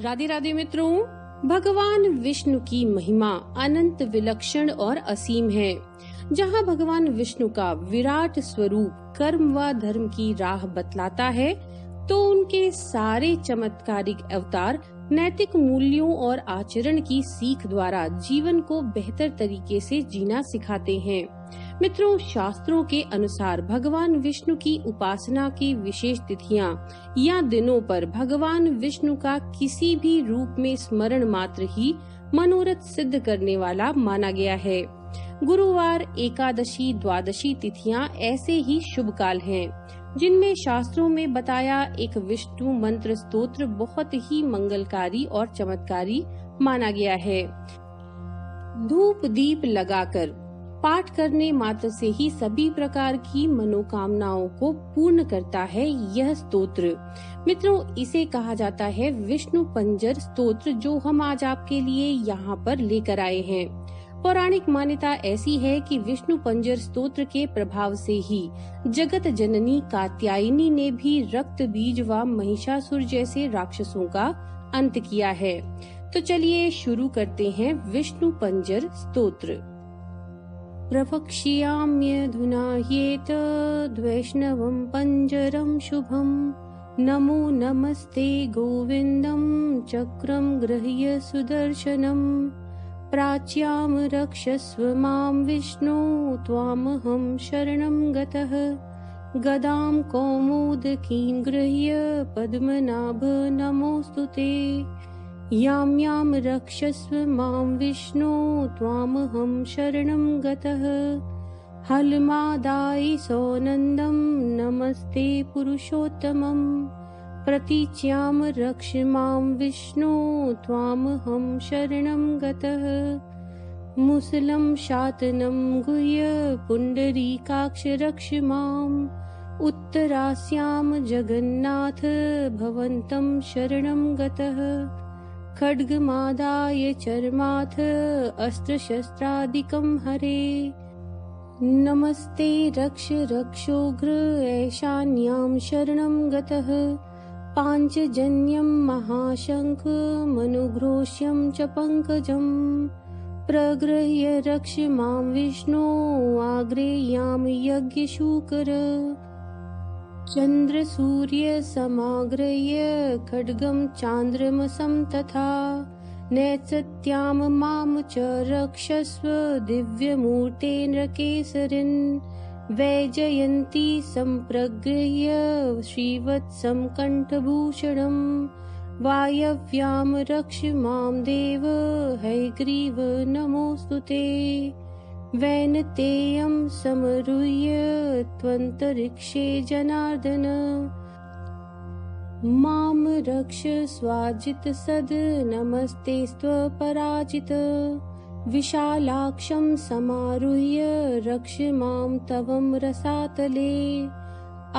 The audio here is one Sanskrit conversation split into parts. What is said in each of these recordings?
राधे राधे मित्रों, भगवान विष्णु की महिमा अनंत विलक्षण और असीम है, जहाँ भगवान विष्णु का विराट स्वरूप कर्म व धर्म की राह बतलाता है तो उनके सारे चमत्कारिक अवतार नैतिक मूल्यों और आचरण की सीख द्वारा जीवन को बेहतर तरीके से जीना सिखाते हैं। मित्रों शास्त्रों के अनुसार भगवान विष्णु की उपासना की विशेष तिथियाँ या दिनों पर भगवान विष्णु का किसी भी रूप में स्मरण मात्र ही मनोरथ सिद्ध करने वाला माना गया है। गुरुवार एकादशी द्वादशी तिथियाँ ऐसे ही शुभ काल हैं, जिनमें शास्त्रों में बताया एक विष्णु मंत्र स्तोत्र बहुत ही मंगलकारी और चमत्कारी माना गया है। धूप दीप लगाकर पाठ करने मात्र से ही सभी प्रकार की मनोकामनाओं को पूर्ण करता है यह स्तोत्र। मित्रों, इसे कहा जाता है विष्णु पंजर स्तोत्र जो हम आज आपके लिए यहाँ पर लेकर आए हैं। पौराणिक मान्यता ऐसी है कि विष्णु पंजर स्तोत्र के प्रभाव से ही जगत जननी कात्यायनी ने भी रक्त बीज व महिषासुर जैसे राक्षसों का अंत किया है। तो चलिए शुरू करते हैं विष्णु पंजर स्तोत्र। प्रवक्ष्याम्यधुना ह्येतद्वैष्णवं पञ्जरं शुभम् नमो नमस्ते गोविन्दं चक्रं गृह्य सुदर्शनम् प्राच्यां रक्षस्व मां विष्णु त्वामहं शरणं गतः। गदां कौमुदकीं गृह्य पद्मनाभ नमोऽस्तु ते यां यां रक्षस्व मां विष्णु त्वामहं शरणं गतः। हलमादायि सौनन्दं नमस्ते पुरुषोत्तमम् प्रतीच्यां रक्ष मां विष्णु त्वामहं शरणं गतः। मुसलं शातनं गुह्य पुण्डरीकाक्ष रक्ष माम् उत्तरास्यां जगन्नाथ भवन्तं शरणं गतः खड्गमादाय चर्माथ अस्त्रशस्त्रादिकं हरे। नमस्ते रक्ष रक्षोग्र ऐशान्यां शरणं गतः। पाञ्चजन्यं महाशङ्ख मनुघ्रोष्यं च पङ्कजम्। प्रगृह्य रक्ष मां विष्णो आग्रेयां यज्ञशूकर चन्द्रसूर्यसमाग्रह्य खड्गं चान्द्रमसं तथा नैत्सत्यां मां च रक्षस्व दिव्यमूर्तेन्द्रकेसरिन् वैजयन्ती सम्प्रगृह्य श्रीवत्सं कण्ठभूषणम् वायव्यां रक्ष मां देव हैग्रीव नमोऽस्तु ते वैनतेयं समरुह्य त्वन्तरिक्षे जनार्दन। मां रक्ष स्वाजित सद् नमस्ते स्वपराजित। विशालाक्षं समारुह्य रक्ष मां तवं रसातले।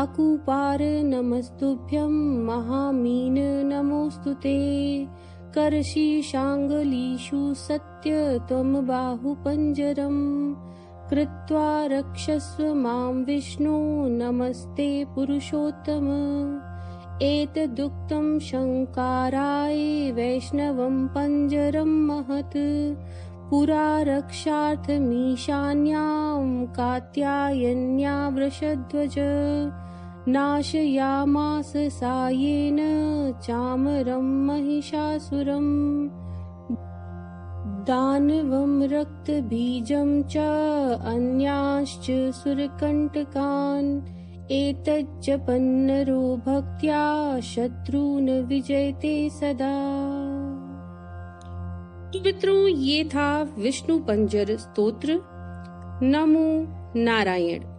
अकुपार नमस्तुभ्यं महामीन नमोऽस्तु ते करशीशाङ्गलीषु सत्य त्वं बाहुपञ्जरम् कृत्वा रक्षस्व मां विष्णु नमस्ते पुरुषोत्तम। एतदुक्तं शङ्काराय वैष्णवं पञ्जरं महत्। पुरा रक्षार्थमीशान्यां कात्यायन्या वृषध्वज नाशयामास सायेन चामरं महिषासुरम् दानवं रक्तबीजं च अन्याश्च सुरकण्टकान् एतज्जपन्नरो भक्त्या शत्रून् विजयते सदा। मित्रों ये था विष्णु पंजर स्तोत्र। नमो नारायण